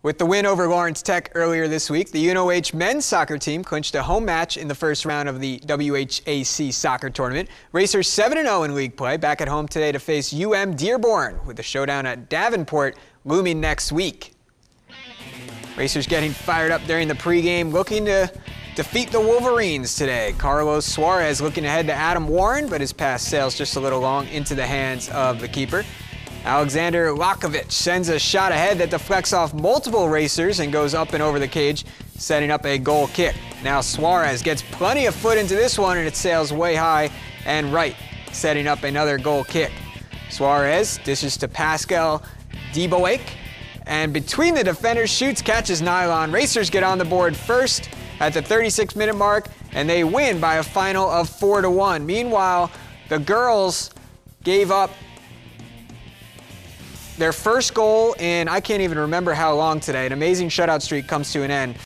With the win over Lawrence Tech earlier this week, the UNOH men's soccer team clinched a home match in the first round of the WHAC soccer tournament. Racers 7-0 in league play back at home today to face UM Dearborn with the showdown at Davenport looming next week. Racers getting fired up during the pregame, looking to defeat the Wolverines today. Carlos Suarez looking ahead to Adam Warren, but his pass sails just a little long into the hands of the keeper. Alexander Lakovic sends a shot ahead that deflects off multiple racers and goes up and over the cage, setting up a goal kick. Now Suarez gets plenty of foot into this one and it sails way high and right, setting up another goal kick. Suarez dishes to Pascal Deboake, and between the defenders shoots, catches Nylon. Racers get on the board first at the 36 minute mark and they win by a final of 4 to 1. Meanwhile, the girls gave up their first goal in I can't even remember how long today. An amazing shutout streak comes to an end.